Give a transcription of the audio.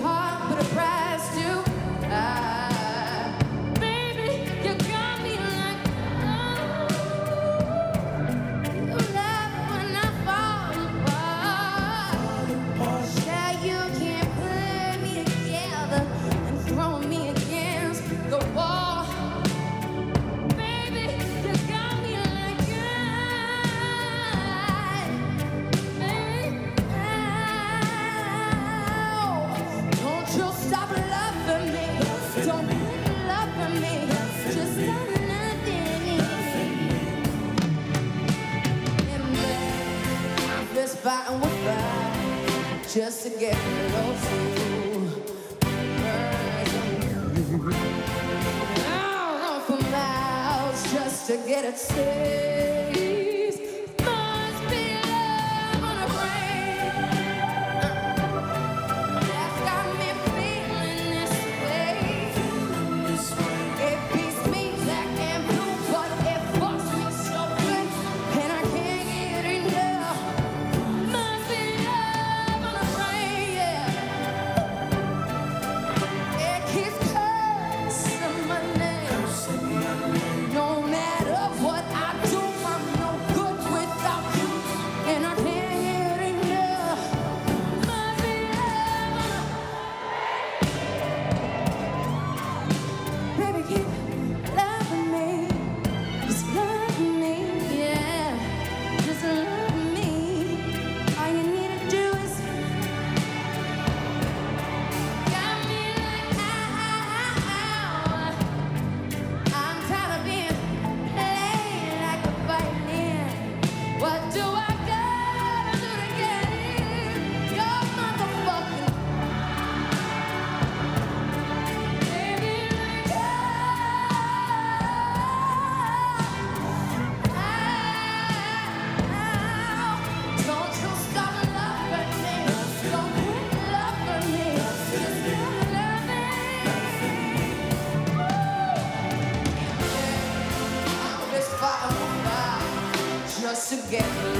high. by and just to get rid you. I'll run for miles just to get a taste. far just to get